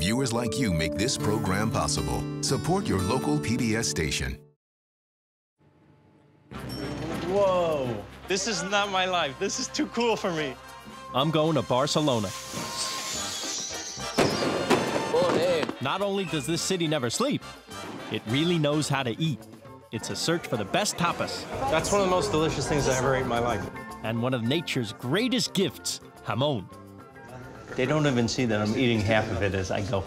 Viewers like you make this program possible. Support your local PBS station. Whoa. This is not my life. This is too cool for me. I'm going to Barcelona. Not only does this city never sleep, it really knows how to eat. It's a search for the best tapas. That's one of the most delicious things I ever ate in my life. And one of nature's greatest gifts, jamon. They don't even see that I'm eating half of it as I go.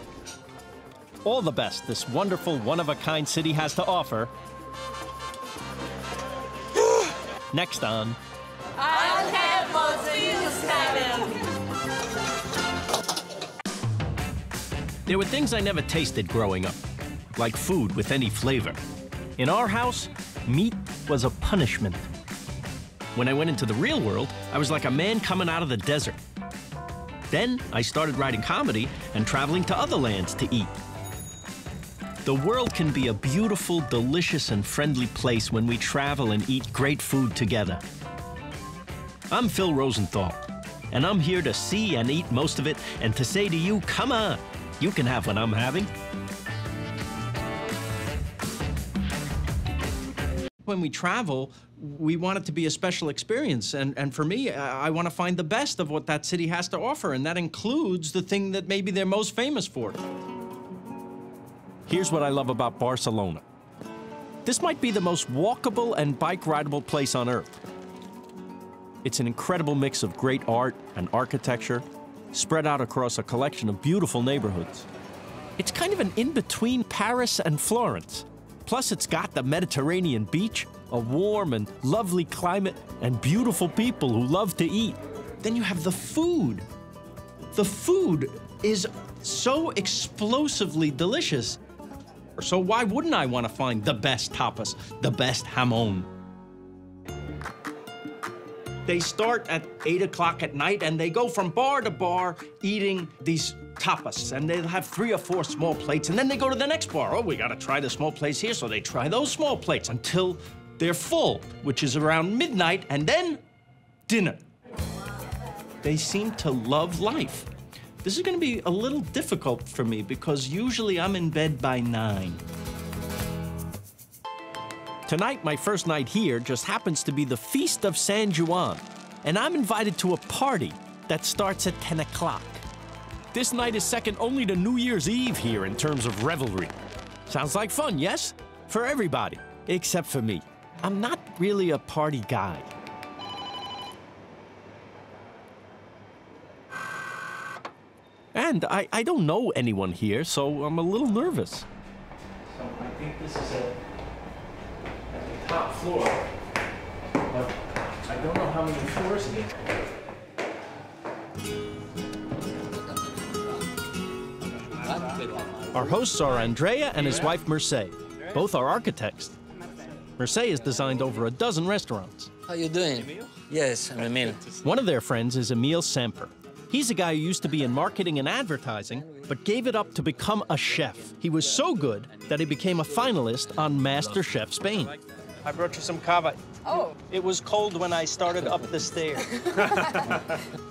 All the best this wonderful, one-of-a-kind city has to offer. Next on I'll have what you having. There were things I never tasted growing up, like food with any flavor. In our house, meat was a punishment. When I went into the real world, I was like a man coming out of the desert. Then I started writing comedy and traveling to other lands to eat. The world can be a beautiful, delicious, and friendly place when we travel and eat great food together. I'm Phil Rosenthal, and I'm here to see and eat most of it and to say to you, come on, you can have what I'm having. When we travel, we want it to be a special experience. And, and for me, I, I want to find the best of what that city has to offer, and that includes the thing that maybe they're most famous for. Here's what I love about Barcelona. This might be the most walkable and bike rideable place on earth. It's an incredible mix of great art and architecture, spread out across a collection of beautiful neighborhoods. It's kind of an in-between Paris and Florence. Plus, it's got the Mediterranean beach, a warm and lovely climate, and beautiful people who love to eat. Then you have the food. The food is so explosively delicious. So why wouldn't I want to find the best tapas, the best jamon? They start at 8 o'clock at night and they go from bar to bar eating these tapas. And they'll have three or four small plates. And then they go to the next bar. Oh, we got to try the small plates here. So they try those small plates until they're full, which is around midnight. And then dinner. They seem to love life. This is going to be a little difficult for me because usually I'm in bed by 9. Tonight, my first night here just happens to be the Feast of San Juan, and I'm invited to a party that starts at 10 o'clock. This night is second only to New Year's Eve here in terms of revelry. Sounds like fun, yes? For everybody, except for me. I'm not really a party guy. And I, I don't know anyone here, so I'm a little nervous. So I think this is a top floor. But I don't know how many floors it is. Our hosts are Andrea and his wife Merce. Both are architects. Merce has designed over a dozen restaurants. How you doing? Yes, I'm Emil. One of their friends is Emil Samper. He's a guy who used to be in marketing and advertising, but gave it up to become a chef. He was so good that he became a finalist on Master Chef Spain. I brought you some cava. Oh. It was cold when I started up the stairs.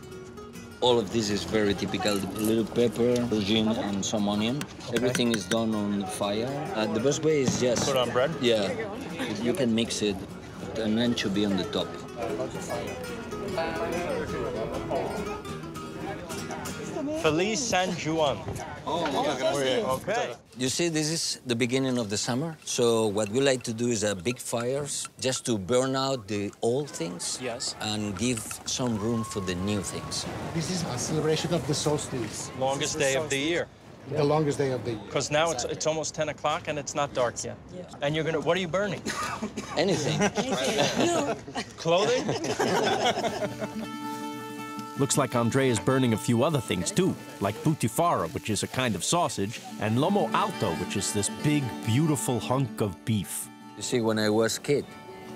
All of this is very typical. A little pepper, gin, and some onion. Everything is done on the fire. Uh, the best way is just... Put on bread? Yeah. You can mix it, and then should be on the top. Feliz San Juan. Okay. You see, this is the beginning of the summer. So what we like to do is uh, big fires, just to burn out the old things. Yes. And give some room for the new things. This is a celebration of the solstice, Longest day of the year. the longest day of the year. Because now it's, it's almost 10 o'clock and it's not dark yet. And you're gonna, what are you burning? Anything. Clothing? Looks like Andre is burning a few other things too, like butifarra, which is a kind of sausage, and lomo alto, which is this big, beautiful hunk of beef. You see, when I was kid,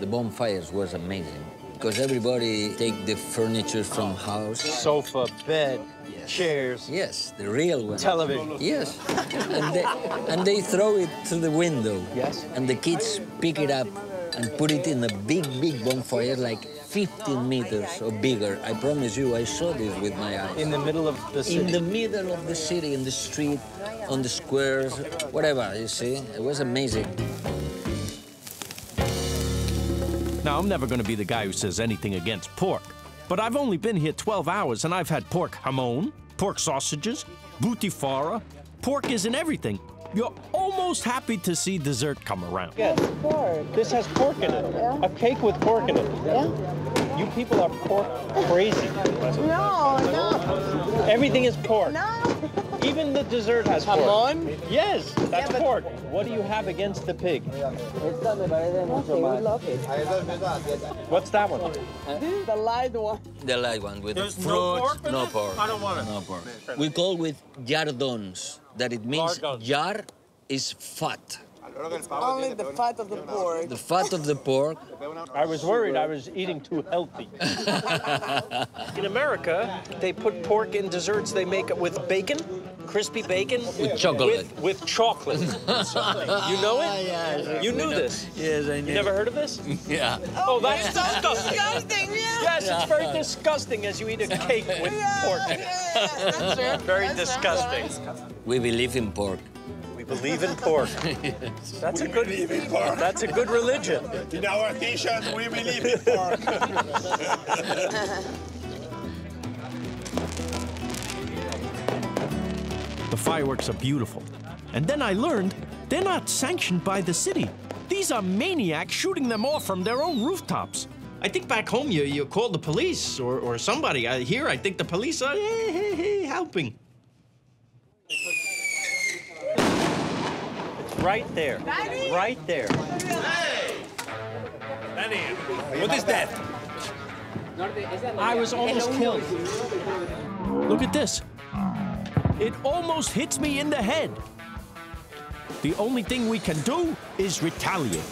the bonfires was amazing because everybody take the furniture from house. Sofa, bed, chairs, Yes, the real one. television. Yes, and they, and they throw it through the window. Yes. And the kids pick it up and put it in a big, big bonfire, like 15 meters or bigger. I promise you, I saw this with my eyes. In the middle of the city. In the middle of the city, in the street, on the squares, whatever, you see? It was amazing. Now, I'm never going to be the guy who says anything against pork, but I've only been here 12 hours and I've had pork jamon, pork sausages, butifarra. Pork is in everything. You're almost happy to see dessert come around. Yes. Pork. This has pork in it. Yeah. A cake with pork in it. Yeah? You people are pork crazy. No, no, Everything is pork. no. Even the dessert has pork. Jamon? Yes, that's but- pork. What do you have against the pig? Okay, we love it. What's that one? The light one. The light one with There's fruits. no pork in no it? pork. I don't want it. No pork. We call with llardons, that it means Lardons. jar is fat. Only the fat of the pork. The fat of the pork. I was worried I was eating too healthy. in America, they put pork in desserts. They make it with bacon, crispy bacon. With chocolate. With, with chocolate. you know it? yeah. You knew this. Yes, I knew. You never heard of this? Yeah. Oh, that's disgusting. Disgusting, yeah. Yes, it's very disgusting as you eat a cake with pork in it. That's right. Very That's disgusting. We believe in pork. We believe in pork. That's a good. That's a good religion. In our t-shirt, we believe in pork. The fireworks are beautiful. And then I learned they're not sanctioned by the city. These are maniacs shooting them off from their own rooftops. I think back home you, you call the police or, or somebody. I, here, I think the police are hey, hey, hey, helping. Right there. Right there. What is that? I was almost killed. Look at this. It almost hits me in the head. The only thing we can do is retaliate.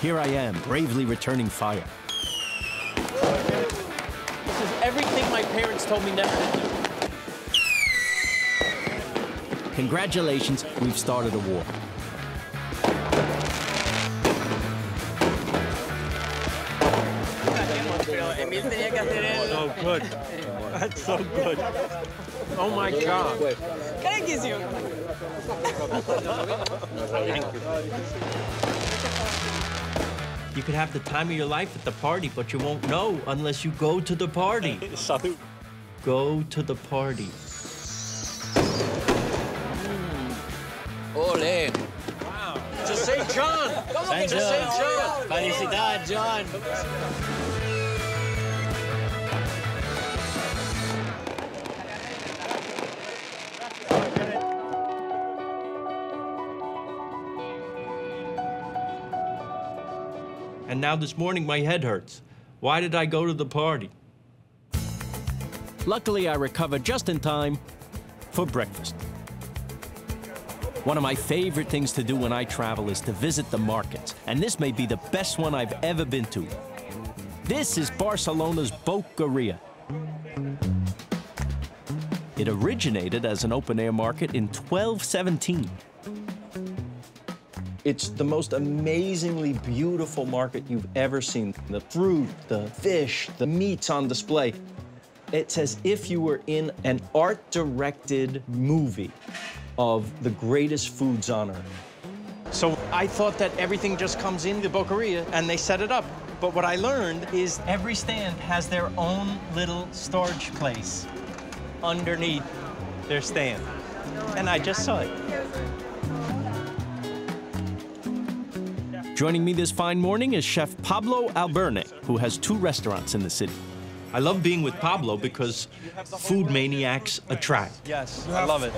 Here I am, bravely returning fire. This is everything my parents told me never to do. Congratulations, we've started a war. So good. That's so good. Oh my God. Thank you. You could have the time of your life at the party, but you won't know unless you go to the party. Go to the party. Ole. To St. John. to St. John. Felicidad, John. And now this morning my head hurts. Why did I go to the party? Luckily, I recovered just in time for breakfast. One of my favorite things to do when I travel is to visit the markets, and this may be the best one I've ever been to. This is Barcelona's Boqueria. It originated as an open air market in 1217. It's the most amazingly beautiful market you've ever seen. The fruit, the fish, the meats on display. It's as if you were in an art directed movie of the greatest foods on earth. So I thought that everything just comes in the Boqueria and they set it up. But what I learned is every stand has their own little storage place underneath their stand. And I just saw it. Joining me this fine morning is Chef Pablo Albuerne, who has two restaurants in the city. I love being with Pablo because food maniacs attract. Yes, I love it.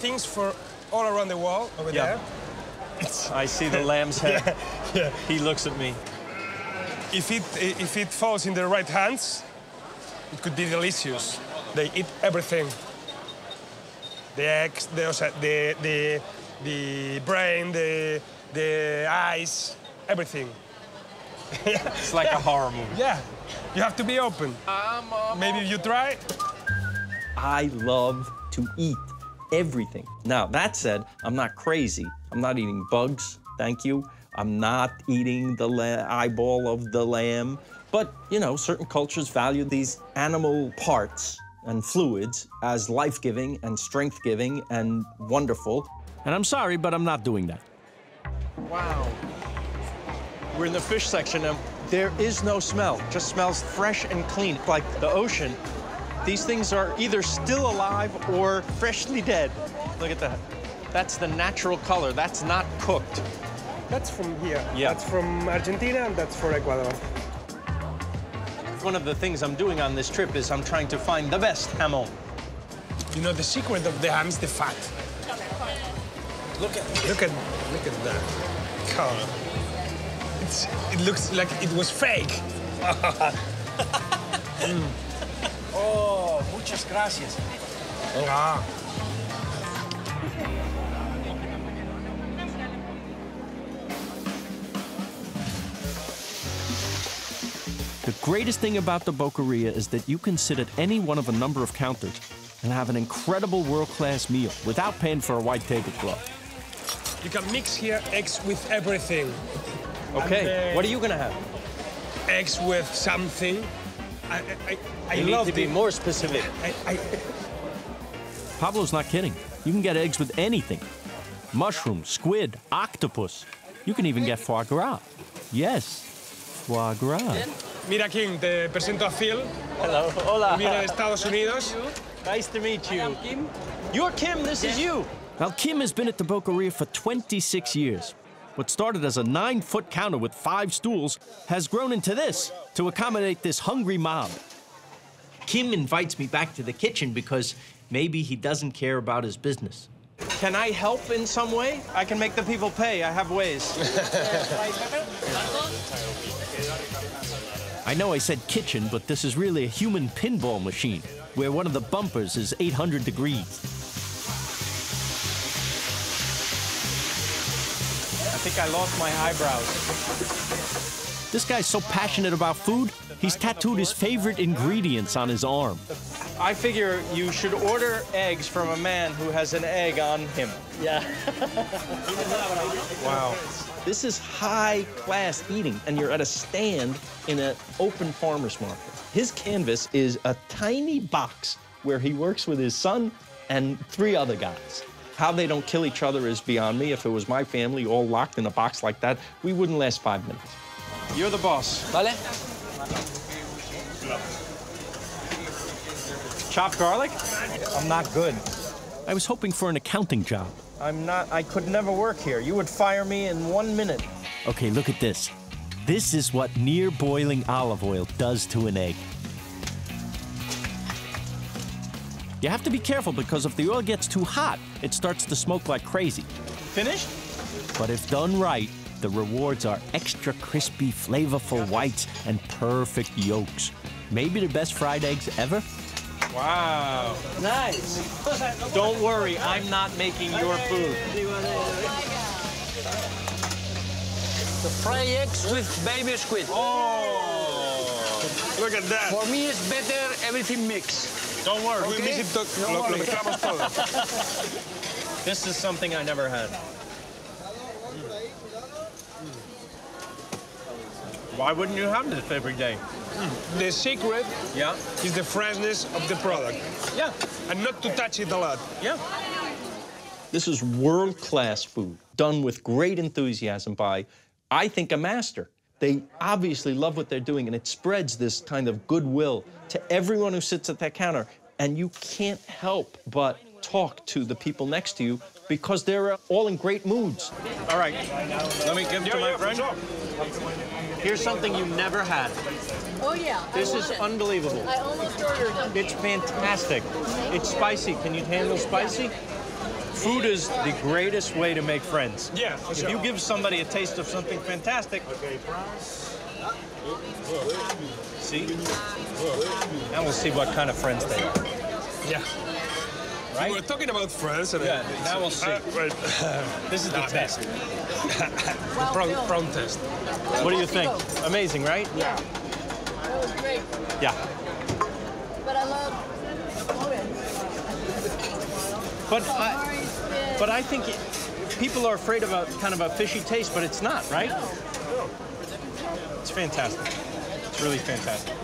Things for all around the world over Yeah. there. I see the lamb's head. Yeah. He looks at me. If it if it falls in the right hands, it could be delicious. They eat everything. The eggs, the the the the brain, the the eyes, everything. It's like a horror movie. Yeah, you have to be open. Maybe if you try. I love to eat everything. Now, that said, I'm not crazy. I'm not eating bugs, thank you, I'm not eating the eyeball of the lamb. But, you know, certain cultures value these animal parts and fluids as life giving and strength giving and wonderful. And I'm sorry, but I'm not doing that. Wow. We're in the fish section and there is no smell. Just smells fresh and clean, like the ocean. These things are either still alive or freshly dead. Look at that. That's the natural color. That's not cooked. That's from here. Yeah. That's from Argentina and that's for Ecuador. One of the things I'm doing on this trip is I'm trying to find the best jamon. You know, the secret of the ham is the fat. Look at look at look at that color. It's, it looks like it was fake. Oh, muchas gracias. Ah. The greatest thing about the Boqueria is that you can sit at any one of a number of counters and have an incredible world-class meal without paying for a white tablecloth. You can mix here eggs with everything. Okay, And, uh, what are you gonna have? Eggs with something. I I, I, I You need to be it. more specific. I, I, Pablo's not kidding. You can get eggs with anything. Mushroom, squid, octopus. You can even get foie gras. Yes, foie gras. mira, Kim, te presento a Phil. Hello, hola. Viene de Estados Unidos. Nice to meet you. Kim. You're Kim, this is you. Now, Kim has been at the Boqueria for 26 years. What started as a nine foot counter with five stools has grown into this to accommodate this hungry mob. Kim invites me back to the kitchen because maybe he doesn't care about his business. Can I help in some way? I can make the people pay. I have ways. I know I said kitchen, but this is really a human pinball machine where one of the bumpers is 800 degrees. I think I lost my eyebrows. This guy's so passionate about food, he's tattooed his favorite ingredients on his arm. I figure you should order eggs from a man who has an egg on him. Yeah. wow. This is high class eating, and you're at a stand in an open farmer's market. His canvas is a tiny box where he works with his son and three other guys. How they don't kill each other is beyond me. If it was my family all locked in a box like that, we wouldn't last five minutes. You're the boss. Vale? Chopped garlic? I'm not good. I was hoping for an accounting job. I'm not, I could never work here. You would fire me in one minute. Okay, look at this. This is what near boiling olive oil does to an egg. You have to be careful because if the oil gets too hot, it starts to smoke like crazy. Finished? But if done right, the rewards are extra crispy, flavorful whites and perfect yolks. Maybe the best fried eggs ever? Wow. Nice. Don't worry, I'm not making your food. The fried eggs with baby squid. Oh, look at that. For me, it's better everything mixed. Don't worry. We mix it to- lo, lo mezclamos todo. This is something I never had. Why wouldn't you have this every day? Hmm. The secret Yeah. is the freshness of the product Yeah. and not to touch it a lot. Yeah. This is world class food done with great enthusiasm by, I think, a master. They obviously love what they're doing, and it spreads this kind of goodwill to everyone who sits at that counter. And you can't help but talk to the people next to you because they're all in great moods. All right, let me give it to my friend. Here's something you never had. Oh, yeah. I This want is it. unbelievable. I almost ordered it. It's fantastic. It's spicy. Can you handle spicy? Food is the greatest way to make friends. Yeah, for If sure. you give somebody a taste of something fantastic, see? Now we'll see what kind of friends they are. Yeah. Right? We're talking about France. And Yeah, now we'll see. Uh, right. This is the test. prawn, prawn test. What do you think? Amazing, right? Yeah. That was great. Yeah. But I love But I, but I think it, people are afraid of a kind of a fishy taste, but it's not, right? It's fantastic. It's really fantastic.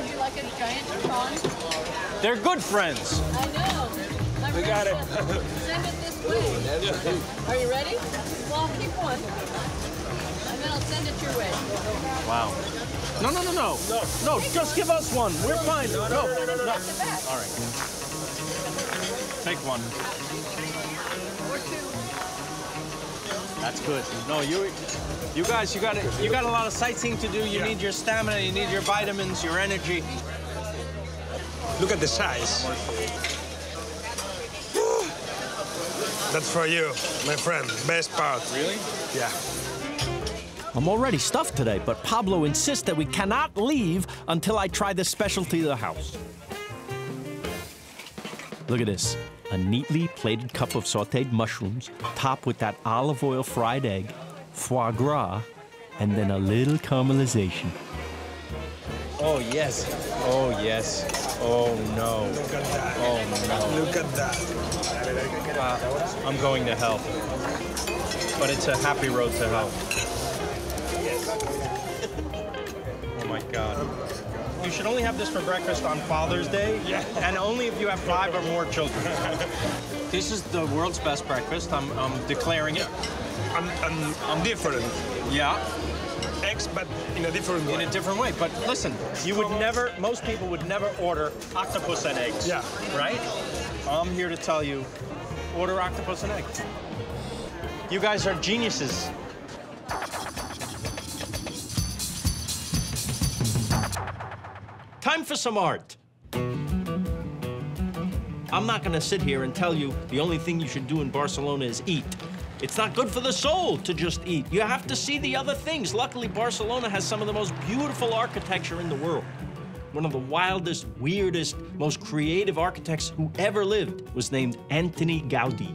Would you like a giant prawn? They're good friends. I know. My We got it. Send it this way. Are you ready? Well, I'll keep one. And then I'll send it your way. Wow. No, no, no, no. No, no, just give us one. We're fine. No, no, no. no. All right. Take one. Or two. That's good. No, you, you guys, you got it. You got a lot of sightseeing to do. You need your stamina. You need your vitamins, your energy. Look at the size. That's for you, my friend. Best part. Really? Yeah. I'm already stuffed today, but Pablo insists that we cannot leave until I try the specialty of the house. Look at this. A neatly plated cup of sauteed mushrooms, topped with that olive oil fried egg, foie gras, and then a little caramelization. Oh yes. Oh yes. Oh no. Look at that. Oh no. Look at that. Uh, I'm going to hell. But it's a happy road to hell. Oh my God. You should only have this for breakfast on Father's Day, Yeah. and only if you have five or more children. this is the world's best breakfast. I'm, I'm declaring it. I'm, I'm, I'm different. Yeah, Eggs, but in a different way. in a different way. But listen, you would never, most people would never order octopus and eggs. Yeah. Right? I'm here to tell you, order octopus and eggs. You guys are geniuses. Time for some art. I'm not gonna sit here and tell you the only thing you should do in Barcelona is eat. It's not good for the soul to just eat. You have to see the other things. Luckily, Barcelona has some of the most beautiful architecture in the world. One of the wildest, weirdest, most creative architects who ever lived was named Antoni Gaudí.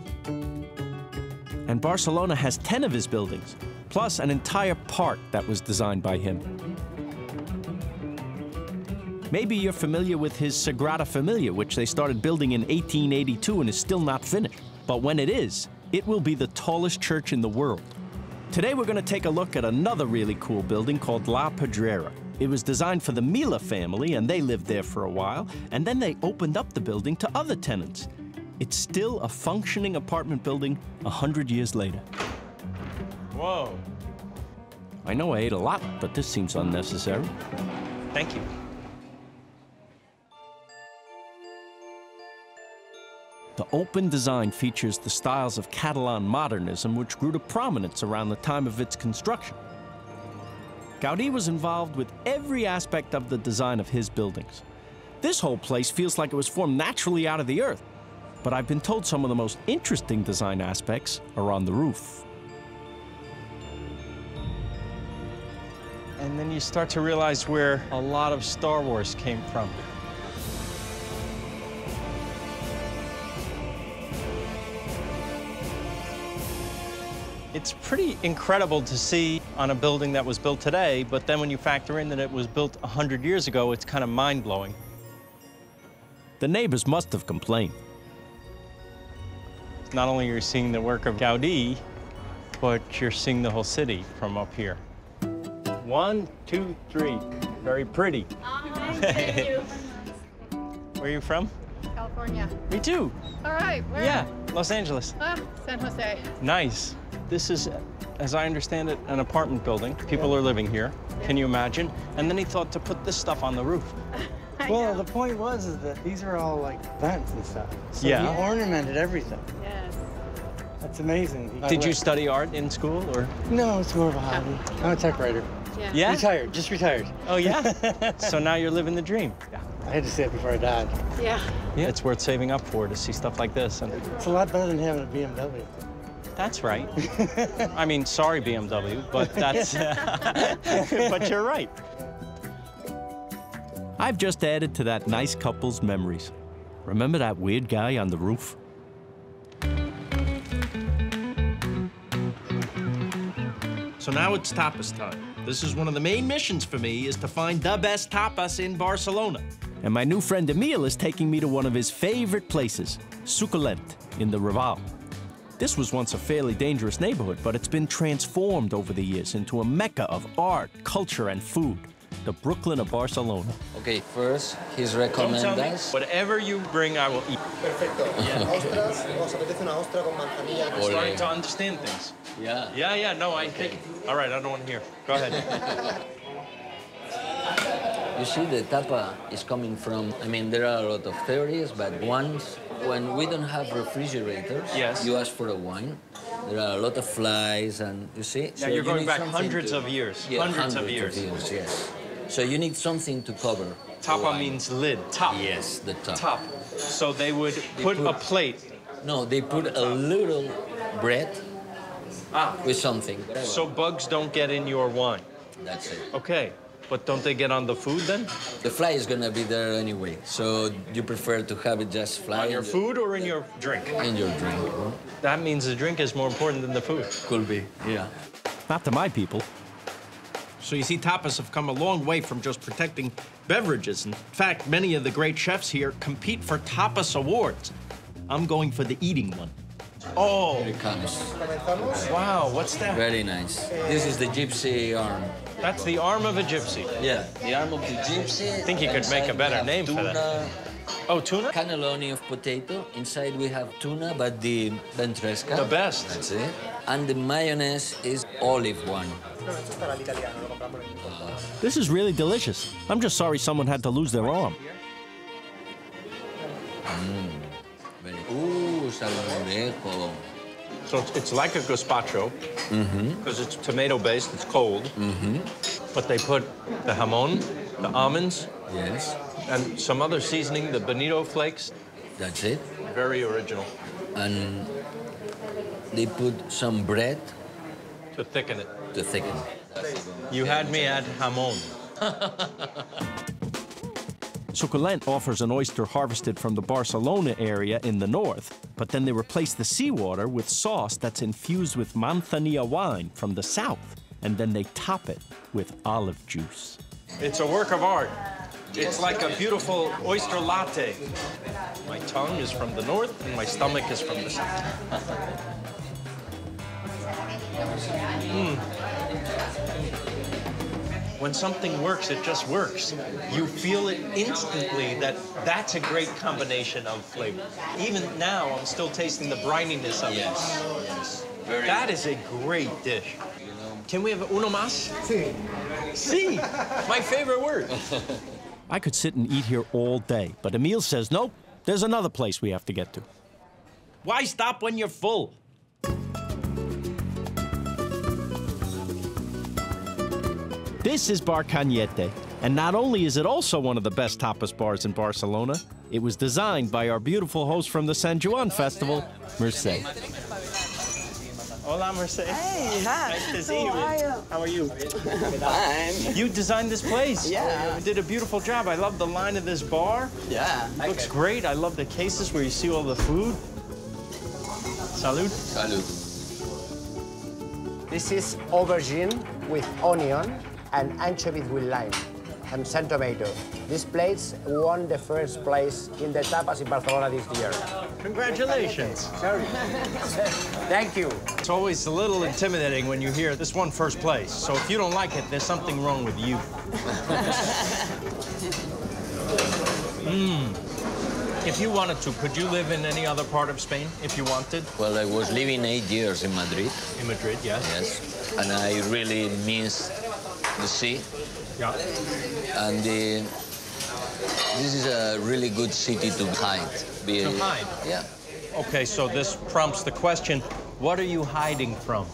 And Barcelona has 10 of his buildings, plus an entire park that was designed by him. Maybe you're familiar with his Sagrada Familia, which they started building in 1882 and is still not finished. But when it is, it will be the tallest church in the world. Today we're going to take a look at another really cool building called La Pedrera. It was designed for the Mila family, and they lived there for a while, and then they opened up the building to other tenants. It's still a functioning apartment building a hundred years later. Whoa. I know I ate a lot, but this seems unnecessary. Thank you. The open design features the styles of Catalan modernism, which grew to prominence around the time of its construction. Gaudí was involved with every aspect of the design of his buildings. This whole place feels like it was formed naturally out of the earth, but I've been told some of the most interesting design aspects are on the roof. And then you start to realize where a lot of Star Wars came from. It's pretty incredible to see on a building that was built today, but then when you factor in that it was built 100 years ago, it's kind of mind-blowing. The neighbors must have complained. Not only are you seeing the work of Gaudi, but you're seeing the whole city from up here. One, two, three. Very pretty. Thank you. Where are you from? California. Me too. All right. Where? Yeah, Los Angeles. Ah, San Jose. Nice. This is, as I understand it, an apartment building. People are living here. Can you imagine? And then he thought to put this stuff on the roof. I Well, know. the point was is that these are all like vents and stuff. So Yeah. he ornamented everything. Yes. That's amazing. I Did you like- study art in school or? No, it's more of a hobby. I'm a tech writer. Yeah. Yeah? Retired, just retired. Oh, yeah? so now you're living the dream. Yeah. I had to see it before I died. Yeah. Yeah. It's worth saving up for to see stuff like this. And It's a lot better than having a BMW. That's right. I mean, sorry, BMW, but that's, but you're right. I've just added to that nice couple's memories. Remember that weird guy on the roof? So now it's tapas time. This is one of the main missions for me is to find the best tapas in Barcelona. And my new friend Emil is taking me to one of his favorite places, Suculent in the Raval. This was once a fairly dangerous neighborhood, but it's been transformed over the years into a mecca of art, culture, and food. The Brooklyn of Barcelona. Okay, first, he's Don't tell me. us. Whatever you bring, I will eat. Perfecto. Ostras, ¿os apetece una ostra con manzanilla? I'm starting to understand things. Yeah. Yeah, yeah, no, I think. All right, I don't want to hear. Go ahead. You see, the tapa is coming from, I mean, there are a lot of theories, but once, when we don't have refrigerators, Yes. you ask for a wine, there are a lot of flies, and you see? Now, you're going need back hundreds to- of years. Yeah, Hundreds of years. yes. So you need something to cover. Tapa means lid, top. Yes, the top. Top. So they would They put a plate. No, they put a little bread Ah. with something. So bugs don't get in your wine. That's it. Okay. But don't they get on the food then? The fly is gonna be there anyway, so you prefer to have it just fly On your food or in your drink? in your drink. huh? That means the drink is more important than the food. Could be, yeah. Not to my people. So you see, tapas have come a long way from just protecting beverages. In fact, many of the great chefs here compete for tapas awards. I'm going for the eating one. Oh, Here it comes. wow, what's that? Very nice. This is the gypsy arm. That's the arm of a gypsy. Yeah, the arm of the gypsy. I think you could make a better we have name for tuna, that. Oh, tuna? Cannelloni of potato. Inside we have tuna, but the ventresca. The best. That's it. And the mayonnaise is olive one. This is really delicious. I'm just sorry someone had to lose their arm. Very, So it's, it's like a gazpacho mm-hmm. because it's tomato based, it's cold. Mm-hmm. But they put the jamon, the almonds, Yes, and some other seasoning, the bonito flakes. that's it. Very original And they put some bread to thicken it. to thicken. You had me at jamon. Suculent offers an oyster harvested from the Barcelona area in the north, but then they replace the seawater with sauce that's infused with manzanilla wine from the south, and then they top it with olive juice. It's a work of art. It's like a beautiful oyster latte. My tongue is from the north and my stomach is from the south. Mm. When something works, it just works. You feel it instantly that that's a great combination of flavor. Even now, I'm still tasting the brininess of Yes, it. yes. Very That is a great dish. Can we have uno más? Sí. Sí. My favorite word. I could sit and eat here all day, but Emil says, nope, there's another place we have to get to. Why stop when you're full? This is Bar Cañete, and not only is it also one of the best tapas bars in Barcelona, it was designed by our beautiful host from the San Juan Festival, Merced. Hola, Mercedes. Hey, hi. Nice to see you. How are you? How are you? Fine. You designed this place. Yeah. You did a beautiful job. I love the line of this bar. Yeah. Looks great. I love the cases where you see all the food. Salud. Salud. This is aubergine with onion and anchovies with lime and sun tomato. This place won the first place in the tapas in Barcelona this year. Congratulations. Thank you. It's always a little intimidating when you hear this one first place. So if you don't like it, there's something wrong with you. Mmm. If you wanted to, could you live in any other part of Spain if you wanted? Well, I was living eight years in Madrid. In Madrid, yes. Yes. And I really miss the sea. Yeah. And the, this is a really good city to hide. Be To hide? Yeah. Okay, so this prompts the question, what are you hiding from?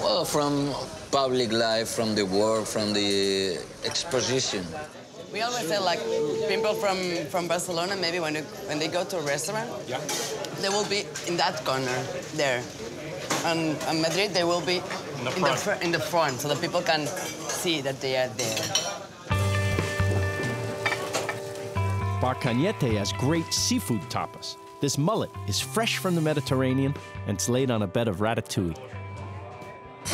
Well, from public life, from the work, from the exposition. We always say like people from from Barcelona maybe when you, when they go to a restaurant, Yeah. they will be in that corner there, and in Madrid they will be In the in the, front. fr- in the front so that people can see that they are there. Bar Cañete has great seafood tapas. This mullet is fresh from the Mediterranean and it's laid on a bed of ratatouille.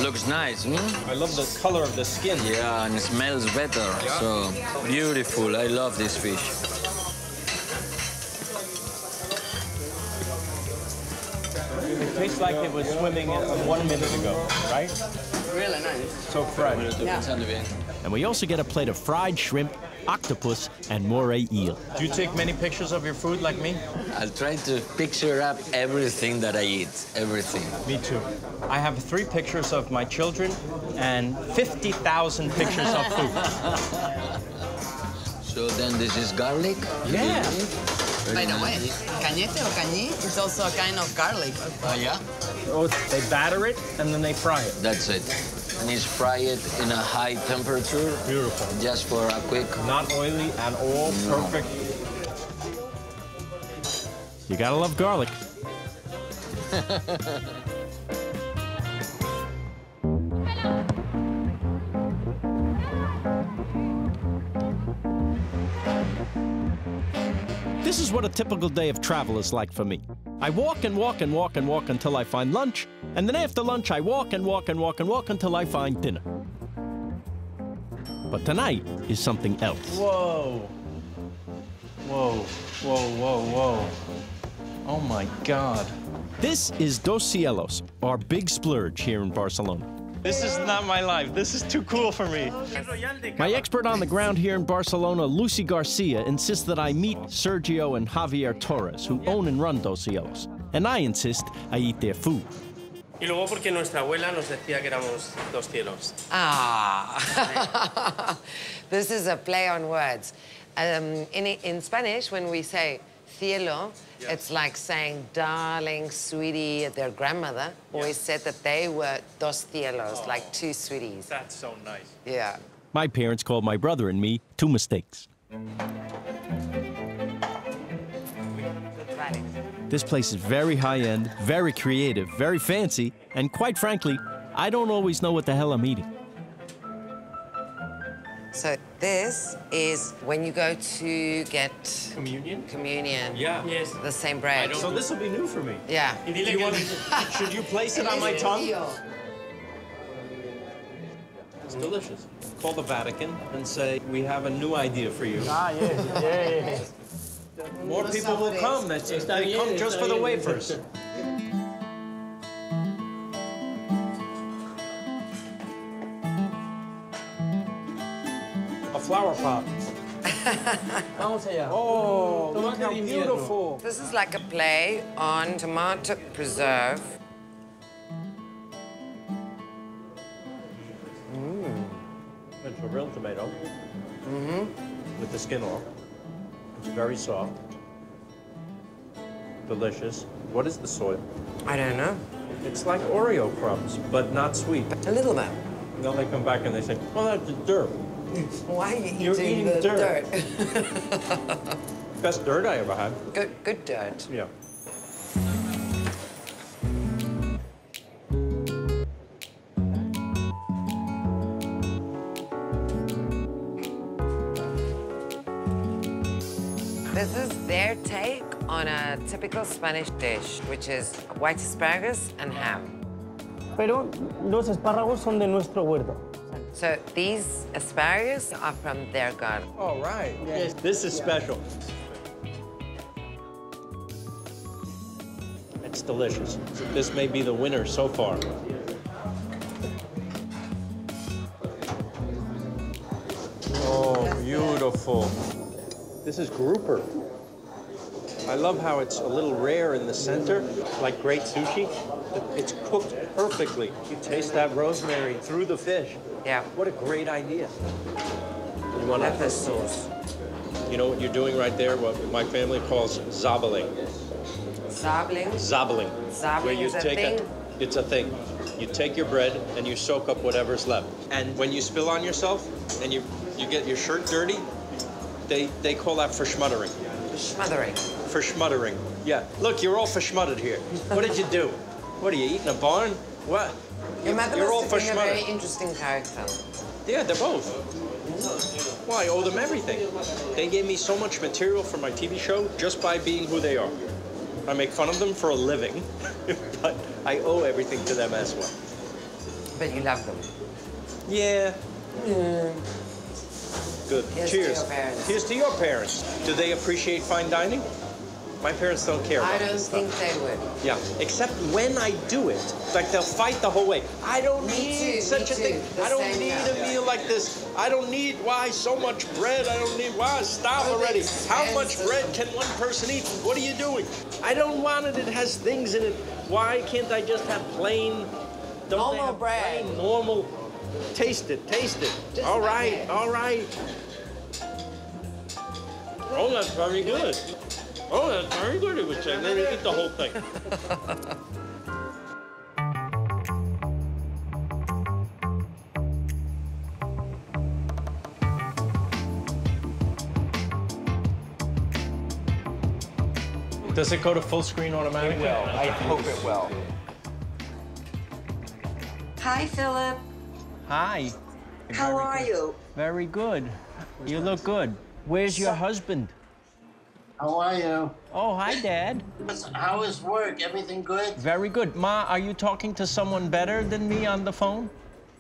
Looks nice, hmm? I love the color of the skin. Yeah, and it smells better. So beautiful. I love this fish. Tastes like it was swimming one minute ago, right? Really nice. So fresh. Yeah. And we also get a plate of fried shrimp, octopus, and moray eel. Do you take many pictures of your food like me? I'll try to picture up everything that I eat, everything. Me too. I have three pictures of my children and 50,000 pictures of food. So then this is garlic? Yeah. By the way, cañete or cañí is also a kind of garlic. Oh, yeah? Oh, they batter it and then they fry it. That's it. And it's fry it in a high temperature. Beautiful. Just for a quick... Not oily at all. No. Perfect. You gotta love garlic. This is what a typical day of travel is like for me. I walk and walk and walk and walk until I find lunch, and then after lunch I walk and walk and walk and walk until I find dinner. But tonight is something else. Whoa. Whoa, whoa, whoa, whoa. Oh my God. This is Dos Cielos, our big splurge here in Barcelona. This is not my life. This is too cool for me. My expert on the ground here in Barcelona, Lucy Garcia, insists that I meet Sergio and Javier Torres, who own and run Dos Cielos. And I insist I eat their food. Y luego porque nuestra abuela nos decía que éramos dos cielos. Ah, this is a play on words. Um, in, in Spanish, when we say cielo, it's like saying darling, sweetie. Their grandmother always said that they were dos cielos, oh. like two sweeties. That's so nice. Yeah. My parents called my brother and me two mistakes. This place is very high end, very creative, very fancy, and quite frankly, I don't always know what the hell I'm eating. So this is when you go to get Communion? communion. Yeah. Yes. The same bread. So this will be new for me. Yeah. Do you want should you place it on my tongue? It's delicious. Call the Vatican and say, we have a new idea for you. Ah, yes, yeah, yeah. More people will come. That's, they come just for the wafers. Flower pot. Oh, look Tomate how beautiful. This is like a play on tomato preserve. It's a real tomato Mm-hmm. with the skin off. It's very soft. Delicious. What is the soil? I don't know. It's like Oreo crumbs, but not sweet. A little bit. Then they come back and they say, well, that's dirt. Why are you eating You're eating the dirt. dirt? Best dirt I ever had. good, good dirt. Yeah. This is their take on a typical Spanish dish, which is white asparagus and ham. Pero los espárragos son de nuestro huerto. So these asparagus are from their garden. All right. Yes, this is special. It's delicious. This may be the winner so far. Oh, beautiful. This is grouper. I love how it's a little rare in the center, like great sushi. It's cooked perfectly. You taste that rosemary through the fish. Yeah. What a great idea. You want to sauce. You know what you're doing right there? What my family calls zabeling. Zabling. Zabeling. Zabeling where you is a take thing? it's a thing. You take your bread and you soak up whatever's left. And when you spill on yourself and you you get your shirt dirty, they they call that verschmuddering. For Verschmuddering. Yeah. Look, you're all for verschmudded here. What did you do? What are you eating a barn? What? Your mother You're all must have been a very interesting character. Yeah, they're both. Well, I owe them everything. They gave me so much material for my TV show just by being who they are. I make fun of them for a living, but I owe everything to them as well. But you love them. Yeah. Good. Here's to Cheers. your parents. Here's to your parents. Do they appreciate fine dining? My parents don't care about I don't think they would. Yeah, except when I do it, like they'll fight the whole way. I don't Me need too, such a thing. The I don't need here. a meal like this. I don't need why so much bread. I don't need why stop already. How much bread can one person eat? What are you doing? I don't want it. It has things in it. Why can't I just have plain? Don't Normal bread. Plain, normal. Taste it. Taste it. Just all like right. it. All right. Oh, that's very good. Oh, that's very good, he would say. Then you eat the whole thing. Does it go to full screen automatically? Well, I hope it will. Hi, Philip. Hi. How are you? Very good. You look good. Where's your husband? How are you? Oh, hi, Dad. How is work? Everything good? Very good. Ma, are you talking to someone better than me on the phone?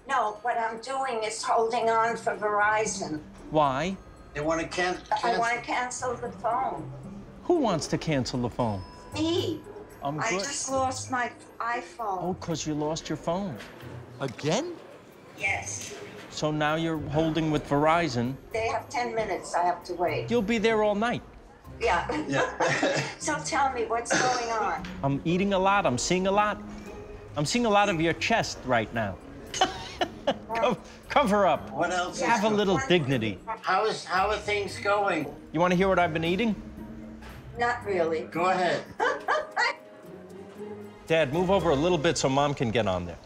No, what I'm doing is holding on for Verizon. Why? They want to can- I cancel. want to cancel the phone. Who wants to cancel the phone? Me. I'm I just lost my iPhone. Oh, because you lost your phone. Again? Yes. So now you're holding with Verizon. They have 10 minutes. I have to wait. You'll be there all night. Yeah. yeah. so tell me, what's going on? I'm eating a lot. I'm seeing a lot. I'm seeing a lot of your chest right now. Co- Cover up. What else? Have a little dignity. How is how are things going? You want to hear what I've been eating? Not really. Go ahead. Dad, move over a little bit so Mom can get on there.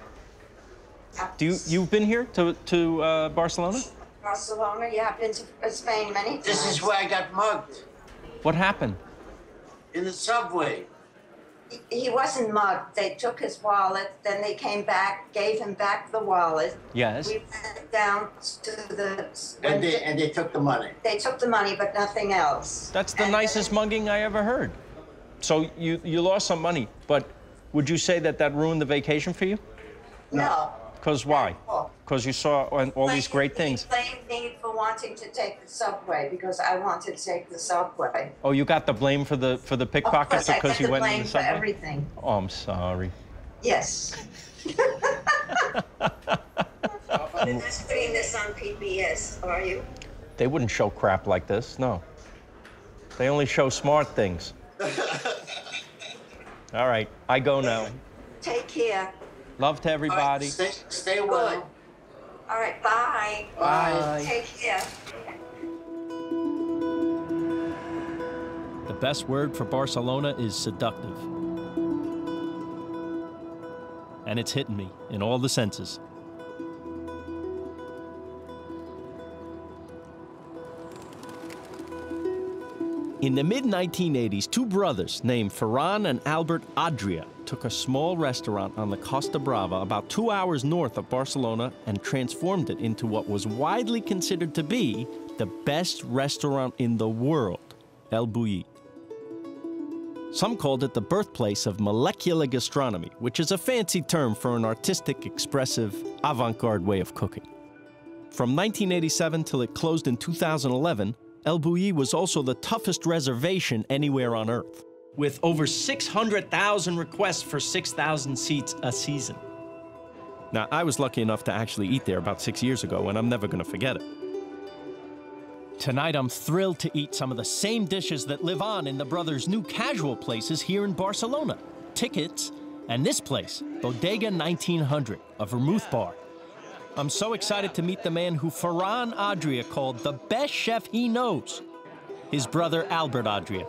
Do you you've been here to to uh, Barcelona? Barcelona, you have been to Spain many times. This is where I got mugged What happened? in the subway. He wasn't mugged. They took his wallet, then they came back, gave him back the wallet. Yes. We went down to the. And they and they took the money. They took the money, but nothing else. That's the nicest mugging I ever heard. So you you lost some money, but would you say that that ruined the vacation for you? No. Because why? Because you saw all all these great things. He blamed me for wanting to take the subway because I wanted to take the subway. Oh, you got the blame for the for the Of pickpockets because you went in blame the for subway. everything. Oh, I'm sorry. Yes. You're not putting this on PBS, are you? They wouldn't show crap like this. No. They only show smart things. All right, I go now. Take care. Love to everybody. Stay, stay Good. well. All right, bye. Bye. Take care. The best word for Barcelona is seductive. And it's hitting me in all the senses. In the mid 1980s, two brothers named Ferran and Albert Adria took a small restaurant on the Costa Brava about two hours north of Barcelona and transformed it into what was widely considered to be the best restaurant in the world, El Bulli. Some called it the birthplace of molecular gastronomy, which is a fancy term for an artistic, expressive, avant garde way of cooking. From 1987 till it closed in 2011, El Bulli was also the toughest reservation anywhere on Earth. With over 600,000 requests for 6,000 seats a season. Now, I was lucky enough to actually eat there about six years ago, and I'm never going to forget it. Tonight, I'm thrilled to eat some of the same dishes that live on in the brothers' new casual places here in Barcelona Tickets, and this place, Bodega 1900, a vermouth bar. I'm so excited to meet the man who Ferran Adria called the best chef he knows his brother Albert Adria.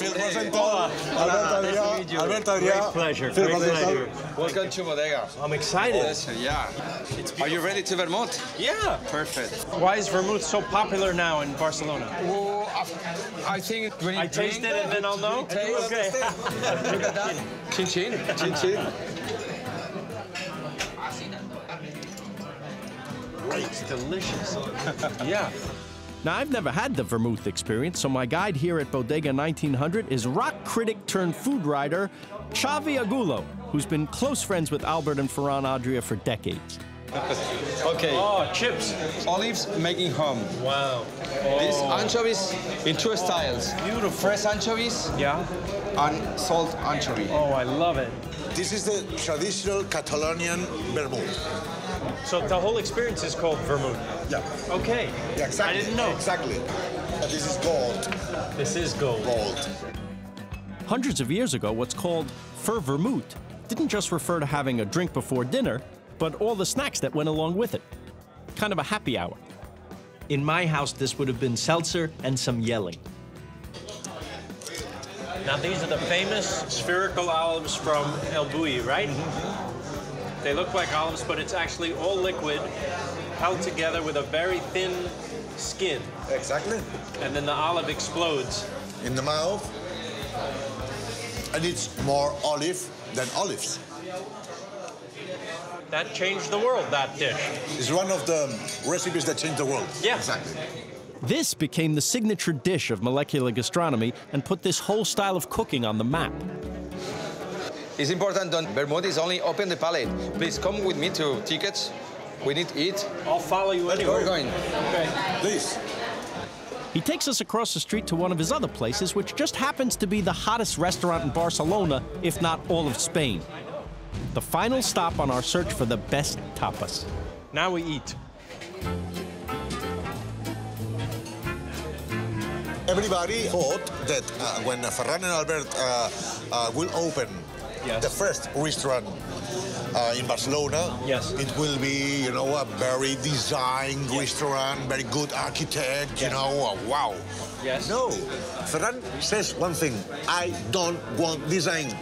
Phil Rosenthal. Uh, Alberto Adria. Alberto Adria. Great pleasure, Phil great pleasure. Welcome to Bodega. I'm excited. Pleasure, yeah. Are you ready to Vermont? Yeah. Perfect. Why is vermouth so popular now in Barcelona? Well, I think when you I taste it and then I'll know? Taste. Okay. Look at that. Chin chin. Chin chin. It's delicious. yeah. Now, I've never had the vermouth experience, so my guide here at Bodega 1900 is rock critic turned food writer Xavi Agulló, who's been close friends with Albert and Ferran Adria for decades. okay. Oh, chips. Olives making home. Wow. These Oh. anchovies in two styles. Beautiful. Fresh anchovies. Yeah. And salt anchovy. Oh, I love it. This is the traditional Catalonian vermouth. So the whole experience is called vermouth. Yeah. Okay. Yeah, exactly. I didn't know. Exactly. This is gold. This is gold. Gold. Hundreds of years ago, what's called fur vermouth didn't just refer to having a drink before dinner, but all the snacks that went along with it. Kind of a happy hour. In my house, this would have been seltzer and some yelling. Now, these are the famous spherical olives from El Bulli, right? Mm-hmm. They look like olives, but it's actually all liquid, held together with a very thin skin. Exactly. And then the olive explodes. In the mouth. And it's more olive than olives. That changed the world, that dish. It's one of the recipes that changed the world. Yeah. Exactly. This became the signature dish of molecular gastronomy and put this whole style of cooking on the map. It's important that vermouth is only open the palate. Please come with me to Tickets. We need to eat. I'll follow you Let's anywhere. We're going. Okay. Please. He takes us across the street to one of his other places, which just happens to be the hottest restaurant in Barcelona, if not all of Spain. The final stop on our search for the best tapas. Now we eat. Everybody thought that uh, when Ferran and Albert uh, uh, will open Yes. the first restaurant uh, in Barcelona, Yes. it will be, you know, a very designed restaurant, very good architect, you know, uh, wow. Yes. No, Ferran says one thing, I don't want design.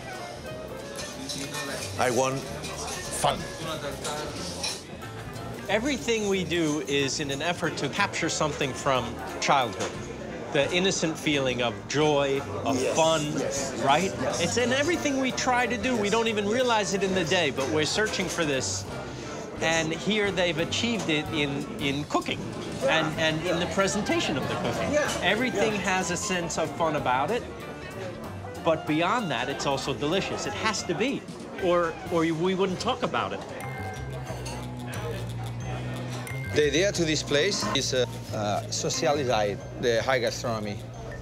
I want fun. Everything we do is in an effort to capture something from childhood. The innocent feeling of joy, of Yes, fun, yes, right? yes. It's in everything we try to do. We don't even realize it in the day, but we're searching for this. And here they've achieved it in, in cooking and, and in the presentation of the cooking. Yeah, Everything yeah. has a sense of fun about it, but beyond that, it's also delicious. It has to be, or, or we wouldn't talk about it. The idea to this place is uh, uh, socialize the high gastronomy.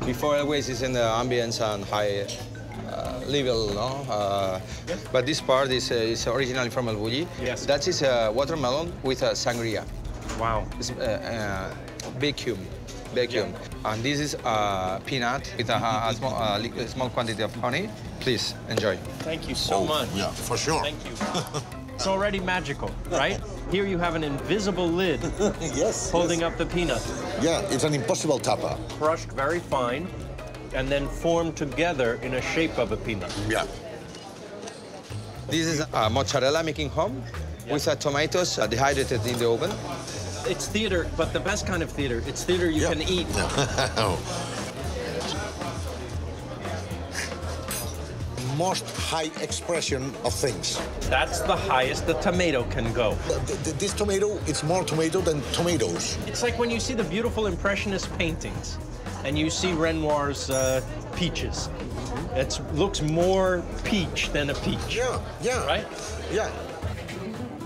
Before always is in the ambience and high uh, level, no? Uh, But this part is, uh, is originally from El Bulli. Yes. That is a watermelon with a sangria. Wow. It's uh, uh, vacuum, vacuum. And this is uh, peanut with a, a, small, a a small quantity of honey. Please enjoy. Thank you so much. Yeah, for sure. Thank you. it's already magical, right? Here you have an invisible lid yes. holding up the peanut, Yeah, it's an impossible tapa. crushed very fine, and then formed together in a shape of a peanut. Yeah. This is uh, mozzarella making home with uh, tomatoes uh, dehydrated in the oven. It's theater, but the best kind of theater. It's theater you can eat. Most high expression of things. That's the highest the tomato can go. Th- th- This tomato, it's more tomato than tomatoes. It's like when you see the beautiful Impressionist paintings and you see Renoir's uh, peaches. It looks more peach than a peach. Yeah, yeah. Right? Yeah.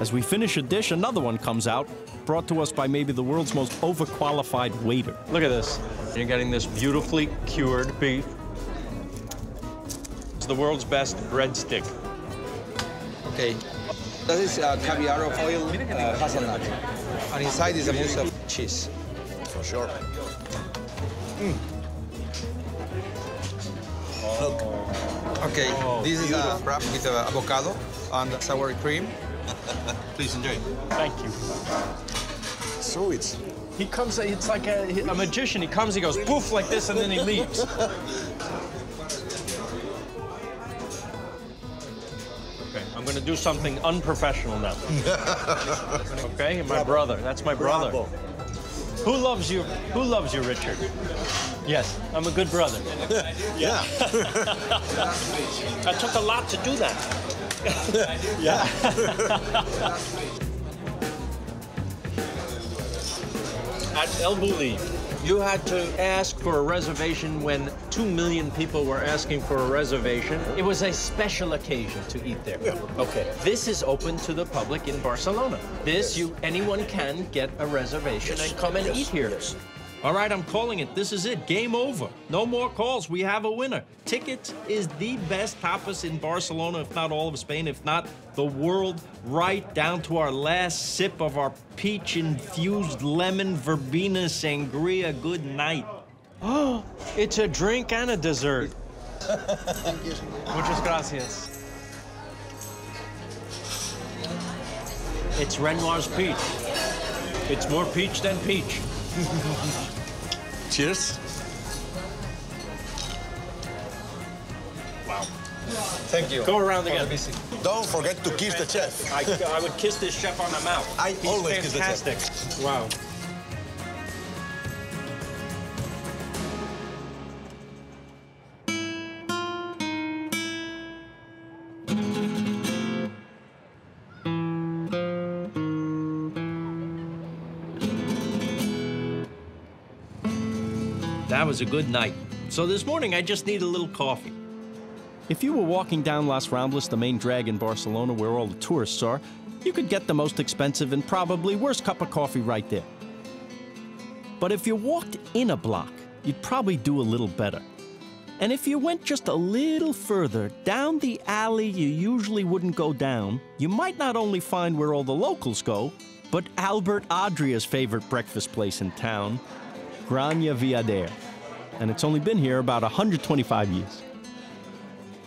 As we finish a dish, another one comes out, brought to us by maybe the world's most overqualified waiter. Look at this. You're getting this beautifully cured beef. It's the world's best breadstick. Okay. That is uh, caviar of oil uh, hazelnut. And inside is a mousse of cheese. For sure. Okay, Oh, this is a wrap with uh, avocado and sour cream. Please enjoy. Thank you. So it's. He comes, it's like a, a magician. He comes, he goes poof like this, and then he leaves. Okay, I'm gonna do something unprofessional now. Okay, my brother. That's my brother. Bravo. Who loves you? Who loves you, Richard? Yes, I'm a good brother. Yeah. I took a lot to do that. yeah. At El Bulli, You had to ask for a reservation when two million people were asking for a reservation. It was a special occasion to eat there. Okay. This is open to the public in Barcelona. This, you anyone can get a reservation and come and eat here. All right, I'm calling it. This is it. Game over. No more calls. We have a winner. Tickets is the best tapas in Barcelona, if not all of Spain, if not the world, right down to our last sip of our peach infused lemon verbena sangria. Good night. Oh, it's a drink and a dessert. Muchas gracias. It's Renoir's peach. It's more peach than peach. Cheers. Wow. Thank you. Go around again. Don't forget to kiss the chef. I, I would kiss this chef on the mouth. I He's always kiss the chef. fantastic. Wow. Was a good night. So this morning, I just need a little coffee. If you were walking down Las Ramblas, the main drag in Barcelona where all the tourists are, you could get the most expensive and probably worst cup of coffee right there. But if you walked in a block, you'd probably do a little better. And if you went just a little further down the alley you usually wouldn't go down, you might not only find where all the locals go, but Albert Adria's favorite breakfast place in town, Granja Viader. And it's only been here about 125 years.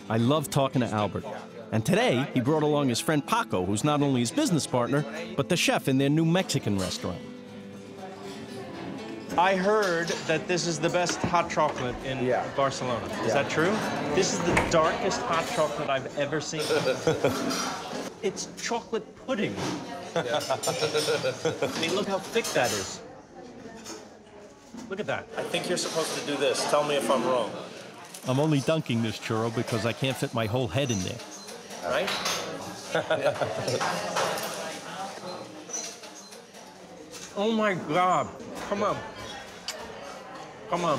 I love talking to Albert. And today, he brought along his friend Paco, who's not only his business partner, but the chef in their new Mexican restaurant. I heard that this is the best hot chocolate in Barcelona. Is Yeah. that true? This is the darkest hot chocolate I've ever seen. it's chocolate pudding. I mean, look how thick that is. Look at that. I think you're supposed to do this. Tell me if I'm wrong. I'm only dunking this churro because I can't fit my whole head in there. Right? oh my God. Come on. Come on.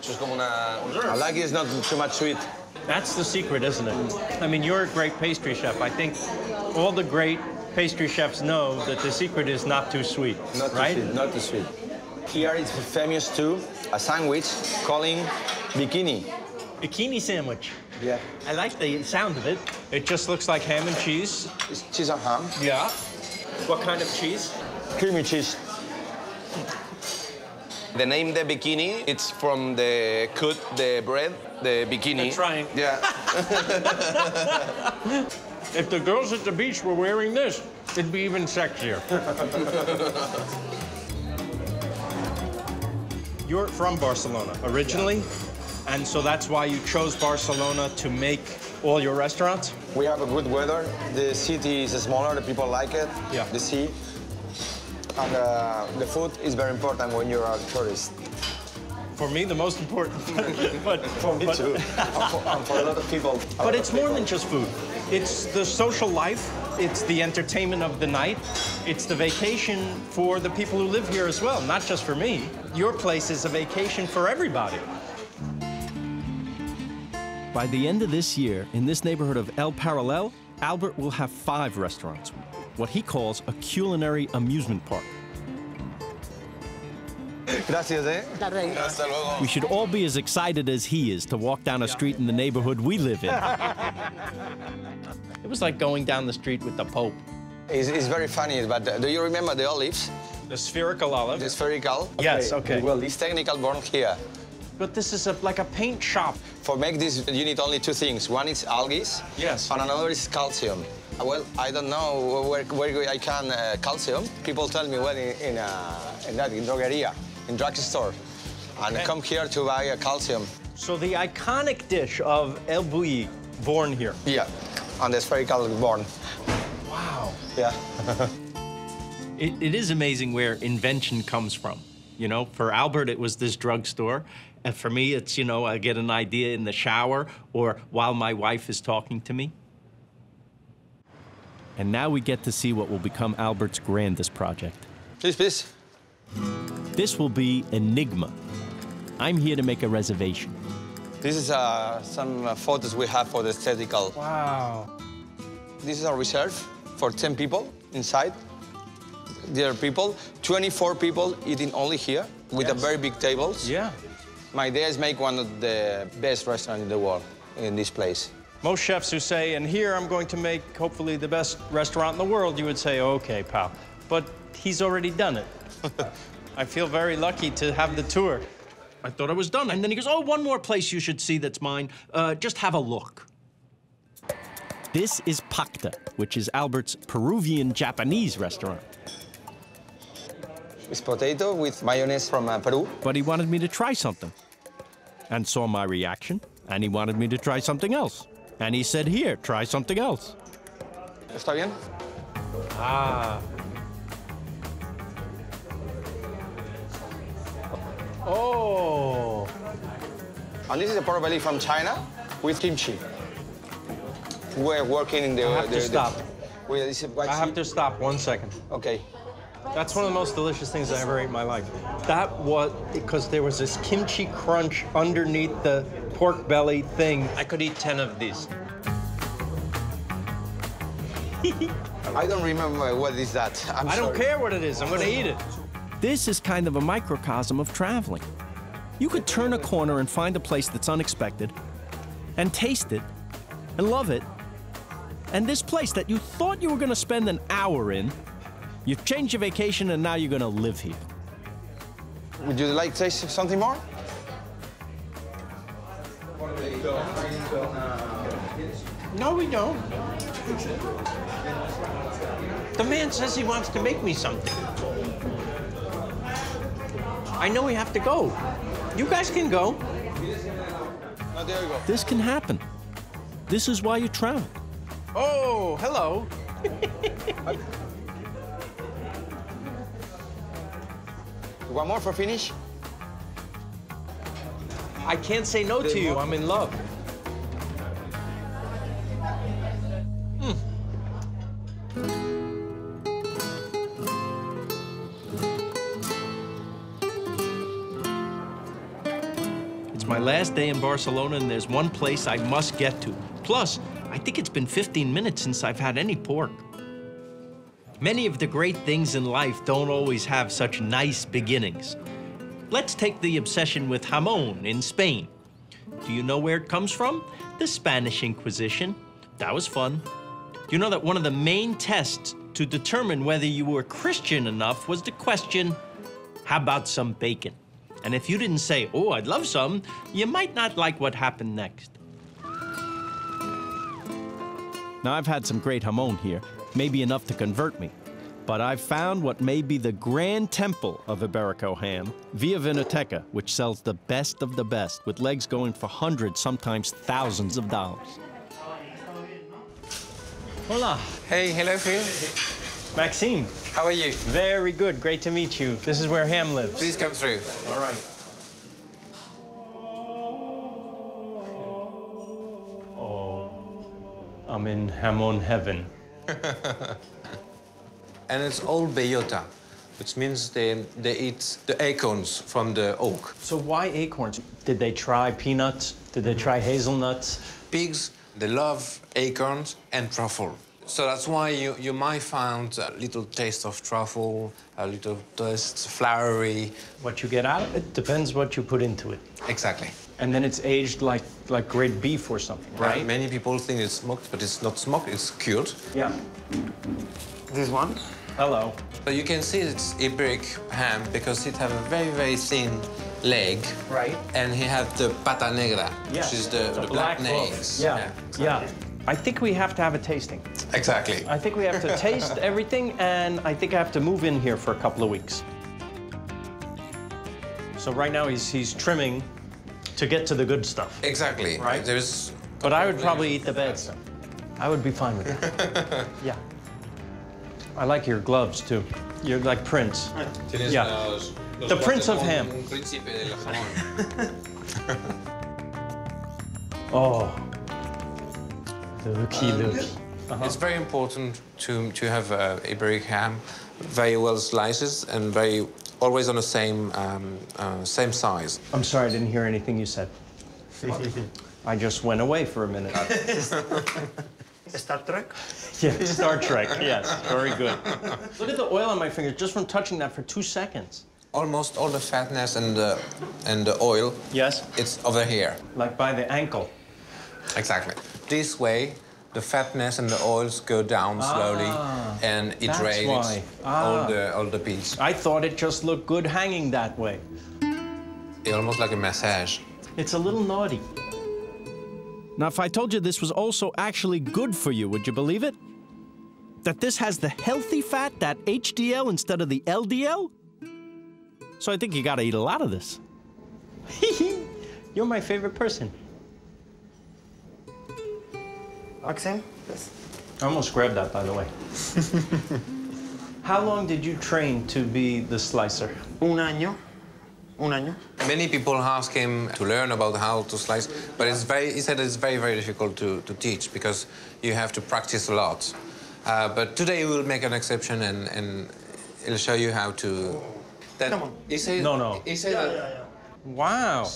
Just como una. I like it's not too much sweet. That's the secret, isn't it? I mean, you're a great pastry chef. I think all the great pastry chefs know that the secret is not too sweet, Not right? too sweet. Not too sweet. Here it's famous too, a sandwich calling bikini. Bikini sandwich. Yeah. I like the sound of it. It just looks like ham and cheese. It's cheese and ham. Yeah. What kind of cheese? Creamy cheese. The name the bikini, it's from the cut the bread, the bikini. The triangle. Yeah. If the girls at the beach were wearing this, it'd be even sexier. You're from Barcelona originally, and so that's why you chose Barcelona to make all your restaurants? We have a good weather. The city is smaller. The people like it. Yeah. The sea. And uh, the food is very important when you're a tourist. For me, the most important. but For me but- too. and, for, and for a lot of people. But it's more people. than just food. It's the social life, it's the entertainment of the night, it's the vacation for the people who live here as well, not just for me. Your place is a vacation for everybody. By the end of this year, in this neighborhood of El Parallel, Albert will have five restaurants, what he calls a culinary amusement park. Gracias, eh? Hasta luego. We should all be as excited as he is to walk down a street in the neighborhood we live in. It was like going down the street with the Pope. It's, it's very funny, but uh, do you remember the olives? The spherical olive? The spherical? Yes, okay. Well, it's technical born here. But this is a, like a paint shop. For make this, you need only two things. One is algae, Yes. and another is calcium. Uh, Well, I don't know where, where I can uh, calcium. People tell me, well, in, in, uh, in that, in drogeria, in drugstore. And Okay. come here to buy a calcium. So the iconic dish of El Bulli, born here. Yeah, and the spherical born. Wow. Yeah. It, it is amazing where invention comes from. You know, for Albert, it was this drugstore. And for me, it's, you know, I get an idea in the shower or while my wife is talking to me. And now we get to see what will become Albert's grandest project. Please, please. This will be Enigma. I'm here to make a reservation. This is uh, some uh, photos we have for the aesthetical. Wow. This is a reserve for 10 people inside. There are people, 24 people eating only here with a very big tables. Yeah. My idea is make one of the best restaurants in the world in this place. Most chefs who say, and here I'm going to make hopefully the best restaurant in the world, you would say, okay, pal. But he's already done it. I feel very lucky to have the tour. I thought I was done. And then he goes, Oh, one more place you should see that's mine. Uh, just have a look. This is Pakta, which is Albert's Peruvian Japanese restaurant. It's potato with mayonnaise from uh, Peru. But he wanted me to try something and saw my reaction, and he wanted me to try something else. And he said, Here, try something else. ¿Está bien? Ah. Oh. And this is a pork belly from China with kimchi. We're working in the. I have the, to the- stop. Wait, this is I have to stop one second. Okay. That's one of the most delicious things I ever ate in my life. That was because there was this kimchi crunch underneath the pork belly thing. I could eat 10 of these. I don't remember what is that. I'm I don't sorry. care what it is. I'm going to eat it. This is kind of a microcosm of traveling. You could turn a corner and find a place that's unexpected, and taste it, and love it. And this place that you thought you were going to spend an hour in, you've changed your vacation and now you're going to live here. Would you like to taste something more? No, we don't. The man says he wants to make me something. I know we have to go. You guys can go. Oh, there you go. This can happen. This is why you travel. Oh, hello. One more for finish? I can't say no to you. I'm in love. Last day in Barcelona, and there's one place I must get to. Plus, I think it's been 15 minutes since I've had any pork. Many of the great things in life don't always have such nice beginnings. Let's take the obsession with jamon in Spain. Do you know where it comes from? The Spanish Inquisition. That was fun. You know that one of the main tests to determine whether you were Christian enough was the question, how about some bacon? And if you didn't say, oh, I'd love some, you might not like what happened next. Now, I've had some great jamon here, maybe enough to convert me. But I've found what may be the grand temple of Iberico ham, Vila Viniteca, which sells the best of the best, with legs going for hundreds, sometimes thousands of dollars. Hola. Hey, hello, Phil. Maxime. How are you? Very good. Great to meet you. This is where Ham lives. Please come through. All right. Oh, I'm in Jamon heaven. And it's all bellota, which means they, they eat the acorns from the oak. So why acorns? Did they try peanuts? Did they try hazelnuts? Pigs, they love acorns and truffle. So that's why you, you might find a little taste of truffle, a little taste flowery. What you get out of it depends what you put into it. Exactly. And then it's aged like like great beef or something, right? Many people think it's smoked, but it's not smoked, it's cured. Yeah. This one? Hello. So you can see it's Iberic ham because it have a very, very thin leg. Right. And he have the pata negra, Yeah. which is the, the, black, hoof. nails. Yeah. yeah. I think we have to have a tasting. Exactly. I think we have to taste everything, and I think I have to move in here for a couple of weeks. So right now he's he's trimming to get to the good stuff. Exactly. Right. There's. But I would probably eat the bad stuff. I would be fine with that. yeah. I like your gloves too. You're like Prince. Tienes Yeah. los- los The Prince of como Ham. un príncipe del jamón. Oh. Looky, Um, looky. It's very important to, to have uh, Iberic ham very well sliced and very always on the same, um, uh, same size. I'm sorry, I didn't hear anything you said. I just went away for a minute. Star Trek? Yeah, Star Trek, yes. Very good. Look at the oil on my fingers just from touching that for two seconds. Almost all the fatness and the, and the oil, yes, it's over here. Like by the ankle. Exactly. This way, the fatness and the oils go down slowly, Ah, and it that's drains why. all Ah. the all the beads. I thought it just looked good hanging that way. It's almost like a massage. It's a little naughty. Now, if I told you this was also actually good for you, would you believe it? That this has the healthy fat, that HDL instead of the LDL? So I think you gotta eat a lot of this. You're my favorite person. Maxim? Yes. I almost grabbed that, by the way. How long did you train to be the slicer? Un año. Un año. Many people ask him to learn about how to slice, but it's very, he said it's very, very difficult to, to teach because you have to practice a lot. Uh, but today we will make an exception and, and he'll show you how to. Then Come on. He said, No, no. He said that- Wow.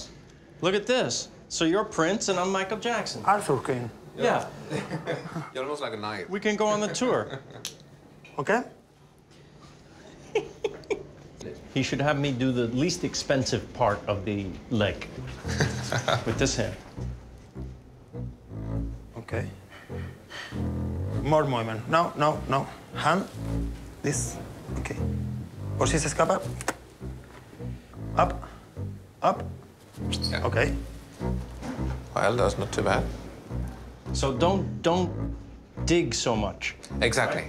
Look at this. So you're Prince and I'm Michael Jackson. Arthur Kane. Yeah. You're almost like a knife. We can go on the tour. Okay? He should have me do the least expensive part of the leg with this hand. Okay. More movement. No, no, no. Hand. This. Okay. Por si se escapa. Up. Up. Okay. Well, that's not too bad. So don't don't dig so much. Exactly.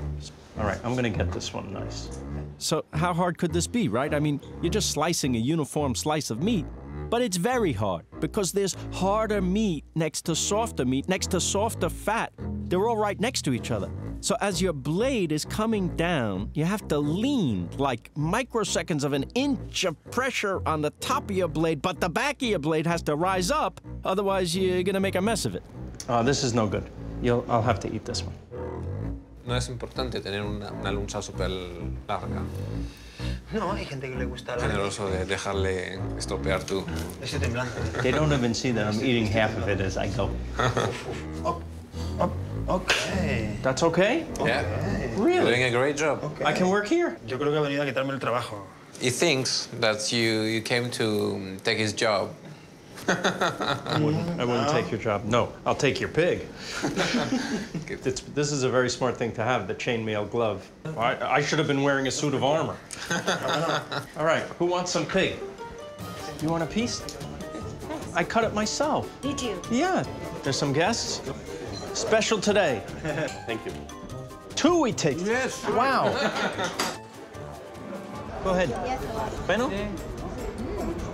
All right, I'm gonna get this one nice. So how hard could this be, right? I mean, you're just slicing a uniform slice of meat, but it's very hard because there's harder meat next to softer meat, next to softer fat. They're all right next to each other. So as your blade is coming down, you have to lean like microseconds of an inch of pressure on the top of your blade, but the back of your blade has to rise up, otherwise you're gonna make a mess of it. Oh, this is no good. You'll, I'll have to eat this one. No es importante tener una, una luncha súper larga. No, hay gente que le gusta la... Generoso de dejarle estropear tu. Ese temblante. They don't even see that I'm eating half of it as I go. Okay. That's okay? Yeah. Really? You're doing a great job. Okay. I can work here? Yo creo que ha venido a quitarme el trabajo. He thinks that you, you came to um, take his job. I wouldn't, I wouldn't take your job. No, I'll take your pig. It's, this is a very smart thing to have, the chainmail glove. I, I should have been wearing a suit of armor. All right, who wants some pig? You want a piece? I cut it myself. Did you? Yeah. There's some guests. Special today. Thank you. Two we take. Yes. Wow. Go ahead. Yes. Bueno?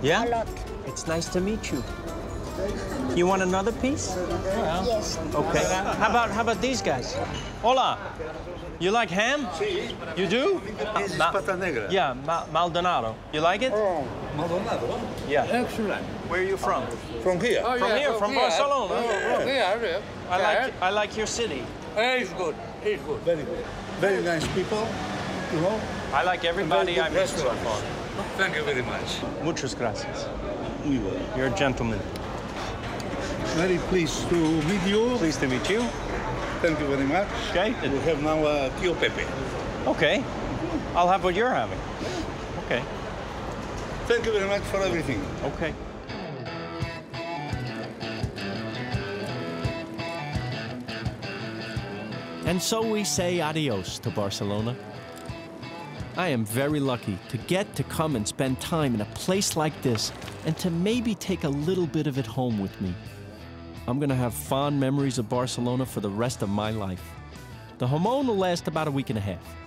Yeah? A lot. It's nice to meet you. You want another piece? Yes. Okay. How about how about these guys? Hola. You like ham? You do? This is Ma- pata negra. Yeah, Ma- Maldonado. You like it? Oh, Maldonado. Yeah. Excellent. Where are you from? From here. from here, from Barcelona. Oh, right. I like I like your city. It's good. It's good. Very good. Very nice people. You know. I like everybody I Very meet good so far. Thank you very much. Muchas gracias. Muy well. You're a gentleman. Very pleased to meet you. Pleased to meet you. Thank you very much. Okay. We have now uh, Tio Pepe. Okay. I'll have what you're having. Okay. Thank you very much for everything. Okay. And so we say adios to Barcelona. I am very lucky to get to come and spend time in a place like this and to maybe take a little bit of it home with me. I'm going to have fond memories of Barcelona for the rest of my life. The Jamon will last about a week and a half.